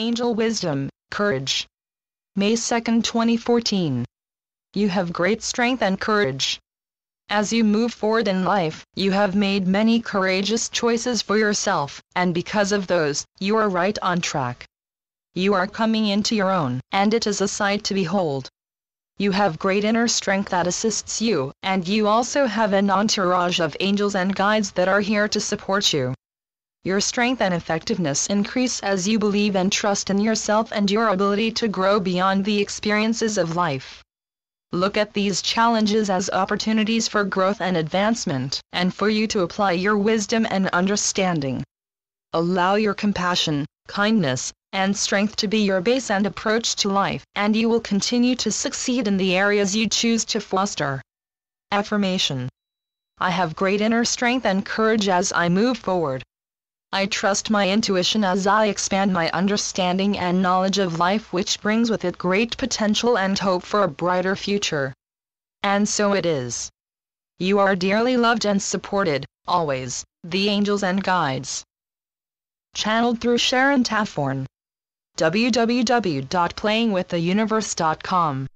Angel Wisdom, Courage. May 2, 2014. You have great strength and courage. As you move forward in life, you have made many courageous choices for yourself, and because of those, you are right on track. You are coming into your own, and it is a sight to behold. You have great inner strength that assists you, and you also have an entourage of angels and guides that are here to support you. Your strength and effectiveness increase as you believe and trust in yourself and your ability to grow beyond the experiences of life. Look at these challenges as opportunities for growth and advancement, and for you to apply your wisdom and understanding. Allow your compassion, kindness, and strength to be your base and approach to life, and you will continue to succeed in the areas you choose to foster. Affirmation I have great inner strength and courage as I move forward. I trust my intuition as I expand my understanding and knowledge of life which brings with it great potential and hope for a brighter future. And so it is. You are dearly loved and supported, always, the angels and guides. Channeled through Sharon Taphorn. www.playingwiththeuniverse.com